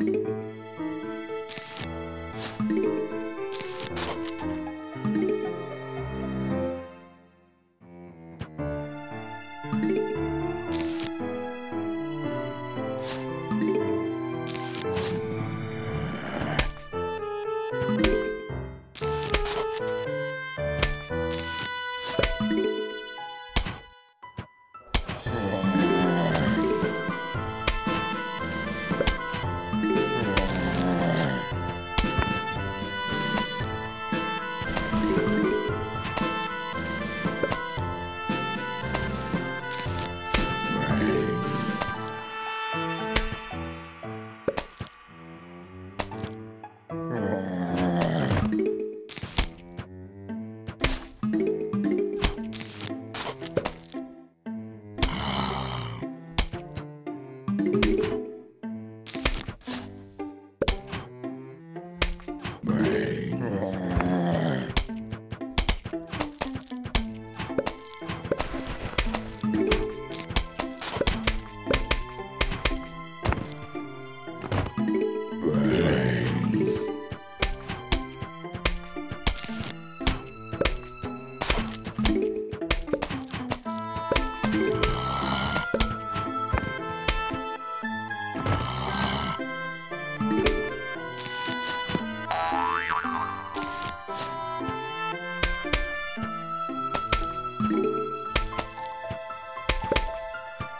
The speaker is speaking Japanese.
you で。